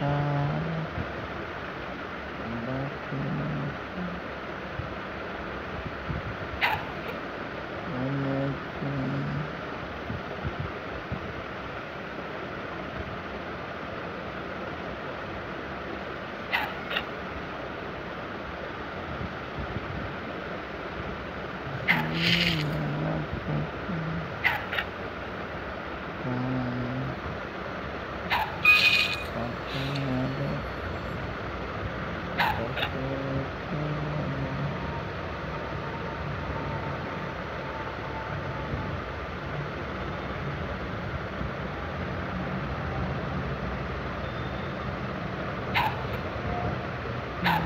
Mm.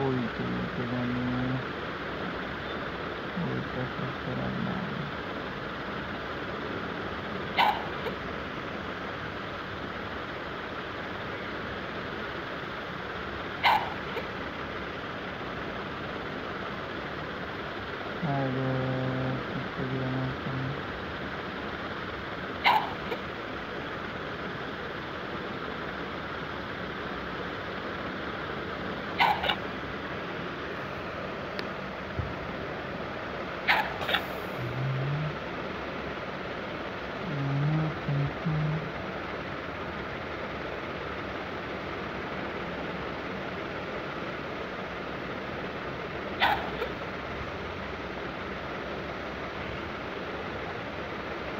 Ой, ты никуда не... Ой, какая сторона. Алло.